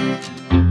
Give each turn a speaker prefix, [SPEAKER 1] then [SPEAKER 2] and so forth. [SPEAKER 1] Música